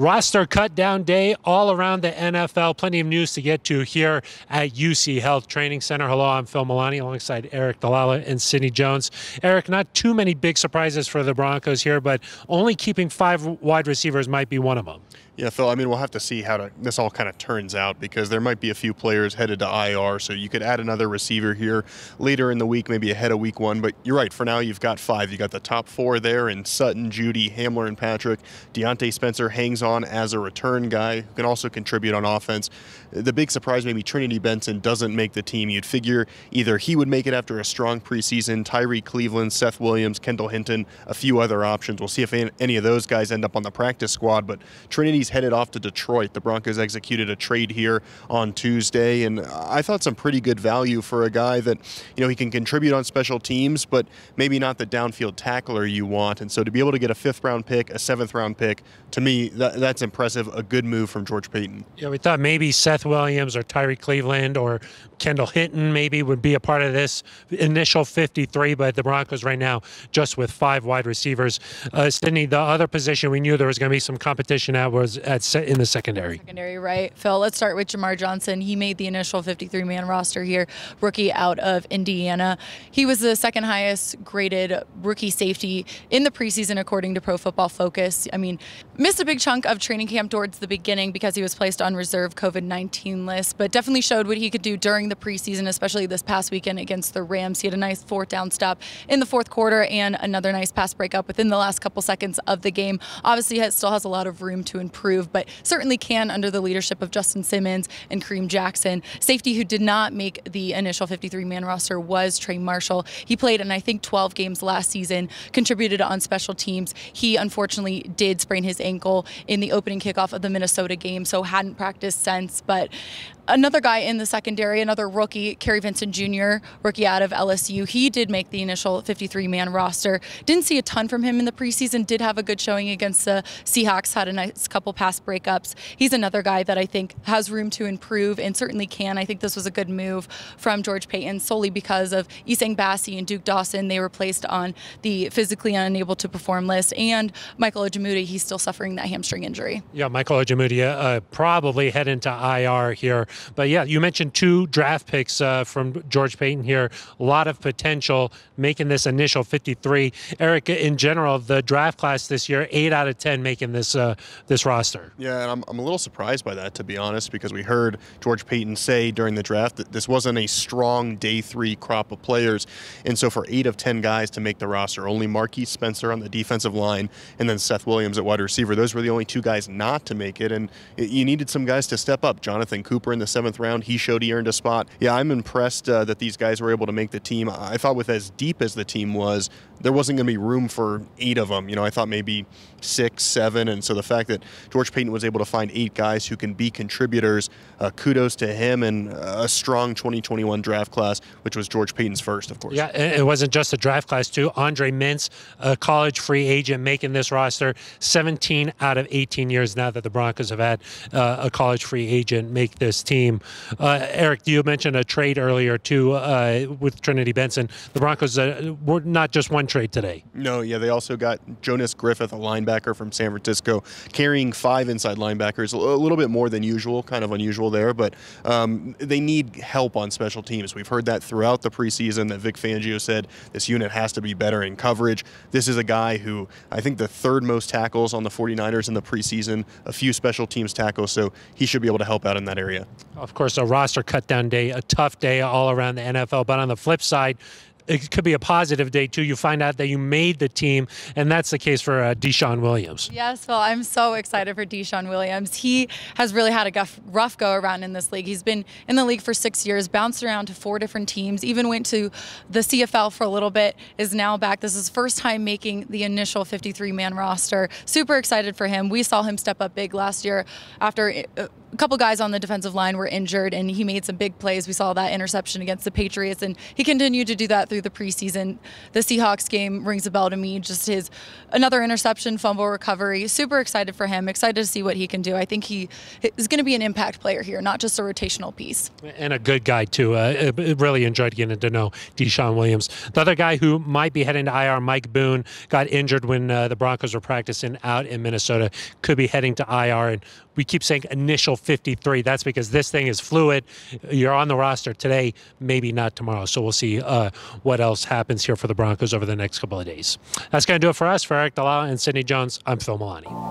Roster cut down day all around the NFL. Plenty of news to get to here at UC Health Training Center. Hello, I'm Phil Milani alongside Aric DiLalla and Sydney Jones. Aric, not too many big surprises for the Broncos here, but only keeping five wide receivers might be one of them. Yeah, Phil, I mean, we'll have to see how to, this all kind of turns out because there might be a few players headed to IR. So you could add another receiver here later in the week, maybe ahead of week one. But you're right. For now, you've got five. You got the top four there in Sutton, Jeudy, Hamler, and Patrick. Diontae Spencer hangs on as a return guy who can also contribute on offense. The big surprise, maybe Trinity Benson doesn't make the team. You'd figure either he would make it after a strong preseason, Tyrie Cleveland, Seth Williams, Kendall Hinton, a few other options. We'll see if any of those guys end up on the practice squad. But Trinity's headed off to Detroit. The Broncos executed a trade here on Tuesday, and I thought some pretty good value for a guy that, you know, he can contribute on special teams, but maybe not the downfield tackler you want. And so to be able to get a fifth round pick, a seventh round pick, to me, that, that's impressive. A good move from George Paton. Yeah, we thought maybe Seth Williams or Tyrie Cleveland or Kendall Hinton maybe would be a part of this initial 53, but the Broncos right now just with five wide receivers. Uh, Sydney, the other position we knew there was going to be some competition at was at in the secondary. Secondary, right. Phil, let's start with Jamar Johnson. He made the initial 53 man roster here, rookie out of Indiana. He was the second highest graded rookie safety in the preseason, according to Pro Football Focus. I mean, missed a big chunk of training camp towards the beginning because he was placed on reserve COVID 19 list, but definitely showed what he could do during the preseason, especially this past weekend against the Rams. He had a nice fourth down stop in the fourth quarter and another nice pass breakup within the last couple seconds of the game. Obviously, he still has a lot of room to improve, but certainly can under the leadership of Justin Simmons and Kareem Jackson. Safety who did not make the initial 53 man roster was Trey Marshall. He played in, I think, 12 games last season, contributed on special teams. He unfortunately did sprain his ankle in the opening kickoff of the Minnesota game, so hadn't practiced since. But another guy in the secondary, another rookie, Kary Vincent Jr., rookie out of LSU. He did make the initial 53 man roster. Didn't see a ton from him in the preseason, did have a good showing against the Seahawks, had a nice couple pass breakups. He's another guy that I think has room to improve and certainly can. I think this was a good move from George Paton solely because of Essang Bassey and Duke Dawson. They were placed on the physically unable to perform list. And Michael Ojemudia, he's still suffering that hamstring injury. Yeah, Michael Ojemudia uh, probably head into IR here but yeah, you mentioned two draft picks uh, from George Paton here. A lot of potential making this initial 53. Aric, in general, the draft class this year, eight out of 10 making this uh, this roster. Yeah, and I'm, I'm a little surprised by that, to be honest, because we heard George Paton say during the draft that this wasn't a strong day three crop of players. And so for eight of 10 guys to make the roster, only Marquiss Spencer on the defensive line and then Seth Williams at wide receiver, those were the only two guys not to make it. And you needed some guys to step up. Jonathan Cooper in the seventh round. He showed he earned a spot. Yeah, I'm impressed uh, that these guys were able to make the team. I thought with as deep as the team was, there wasn't going to be room for eight of them. You know, I thought maybe six, seven. And so the fact that George Paton was able to find eight guys who can be contributors, uh, kudos to him and a strong 2021 draft class, which was George Paton's first, of course. Yeah, it wasn't just a draft class, too. Andre Mintze, a college free agent, making this roster 17 out of 18 years now that the Broncos have had uh, a college free agent make this team. Uh, Aric, you mentioned a trade earlier, too, uh, with Trinity Benson. The Broncos uh, were not just one trade today. No, yeah, they also got Jonas Griffith, a linebacker from San Francisco, carrying five inside linebackers, a little bit more than usual, kind of unusual there, but um, they need help on special teams. We've heard that throughout the preseason that Vic Fangio said this unit has to be better in coverage. This is a guy who I think the third most tackles on the 49ers in the preseason, a few special teams tackles, so he should be able to help out in that area. Of course, a roster cut down day, a tough day all around the NFL, but on the flip side, it could be a positive day too. You find out that you made the team, and that's the case for uh, DeShawn Williams. Yes, well, I'm so excited for DeShawn Williams. He has really had a rough go around in this league. He's been in the league for six years, bounced around to four different teams, even went to the CFL for a little bit, is now back. This is first time making the initial 53 man roster. Super excited for him. We saw him step up big last year after uh, a couple guys on the defensive line were injured, and he made some big plays. We saw that interception against the Patriots, and he continued to do that through the preseason. The Seahawks game rings a bell to me. Just his another interception, fumble recovery. Super excited for him. Excited to see what he can do. I think he is going to be an impact player here, not just a rotational piece. And a good guy too. Uh, really enjoyed getting to know DeShawn Williams. The other guy who might be heading to IR, Mike Boone, got injured when uh, the Broncos were practicing out in Minnesota. Could be heading to IR, and we keep saying initial 53. That's because this thing is fluid. You're on the roster today, maybe not tomorrow. So we'll see uh, what else happens here for the Broncos over the next couple of days. That's going to do it for us. For Aric DiLalla and Sydney Jones, I'm Phil Milani.